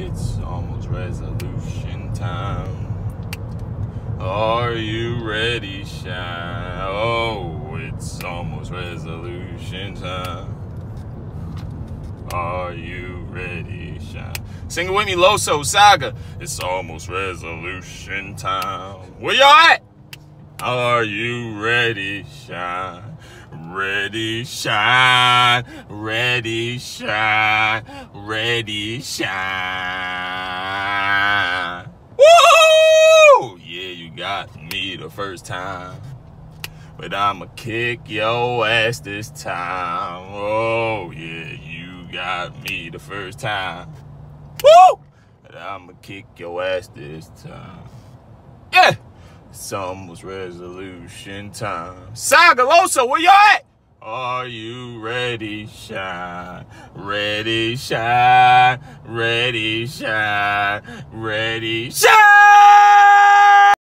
It's almost resolution time. Are you ready, shine? Oh, it's almost resolution time. Are you ready, shine? Sing it with me, Loso Saga. It's almost resolution time. Where y'all at? Are you ready, shine? Ready, shine. Ready, shine. Ready, shine. Woo! Yeah, you got me the first time. But I'ma kick your ass this time. Oh, yeah, you got me the first time. Woo! But I'ma kick your ass this time. Almost resolution time. Sagalosa, where y'all at? Are you ready, shine? Ready, shine. Ready, shine. Ready, shine.